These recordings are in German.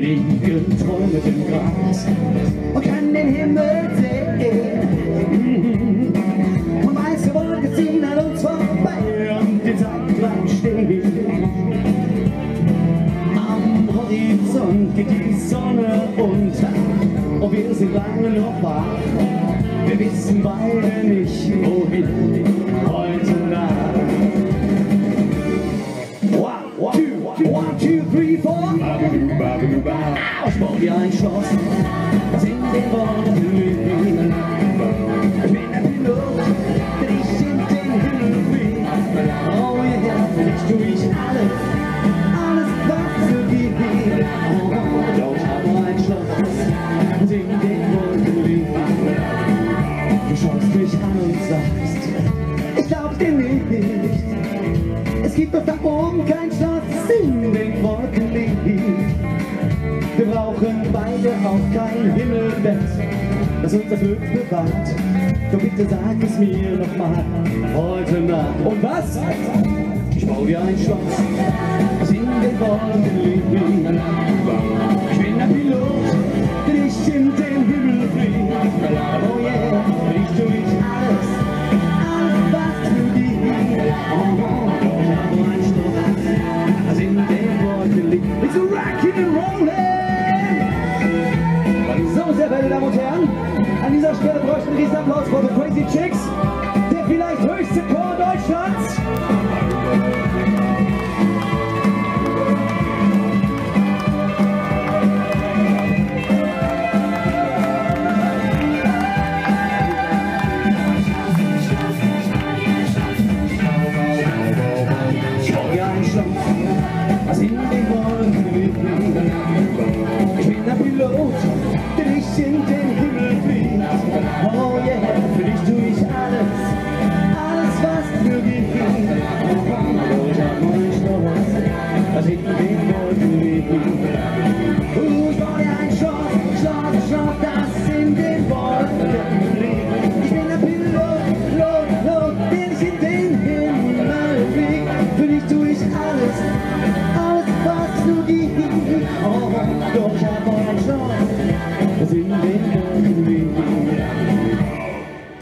Wir liegen träumet im Gras und kann den Himmel sehen. Und weiße Wolken ziehen an uns vorbei und die Zeit bleibt stehen. Am Horizont geht die Sonne unter und wir sind lange noch wach. Wir wissen beide nicht, wohin heute three, four. Ich bau dir ein Schloss, in den Worten. Ich bin der Pilot, der dich in den Himmel fliegt. Oh yeah, für dich tu ich alles, alles was du gibst. Oh, doch ich hab ein Schloss, in den Wolken liegt. Du schaust mich an und sagst, ich glaub dir nicht. Es gibt doch da oben kein Schloss, in den Wolken liegt. Wir brauchen beide auch kein Himmelbett, das uns das Glück bewahrt. Doch bitte sag es mir nochmal heute Nacht. Und was? Ich bau dir ein Schloss, das in den Wolken liegt.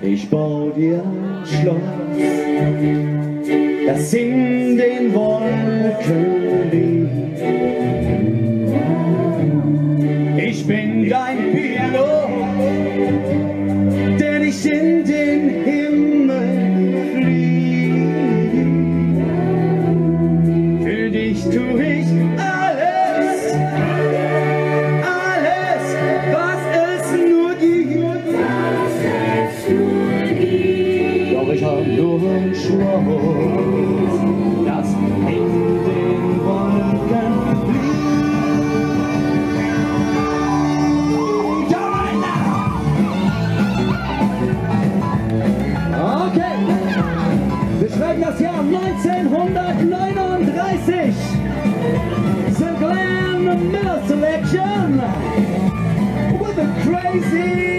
Ich bau dir ein Schloss, das in den Wolken Nur ein Schloss, das in den Wolken liegt. Alright now. Okay, wir schreiben das Jahr 1939. The Glenn Miller Selection with a crazy